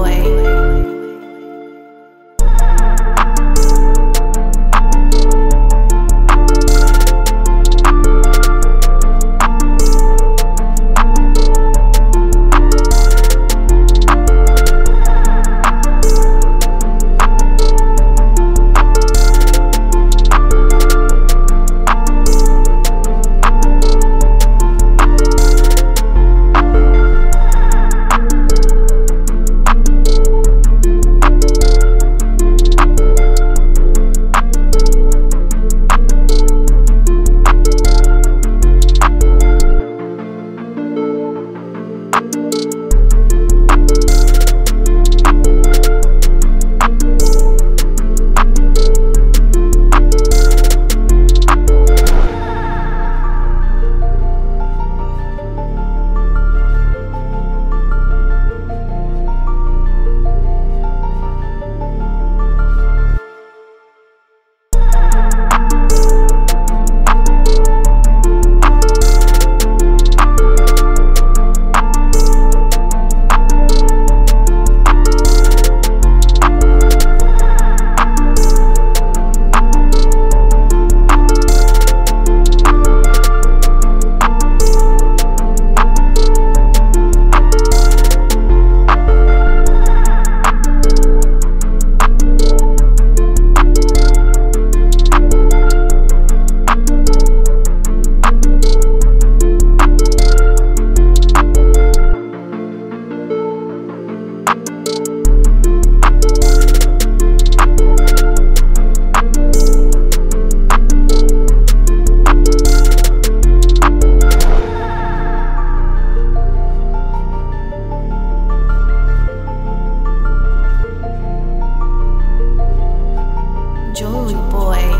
boy. away.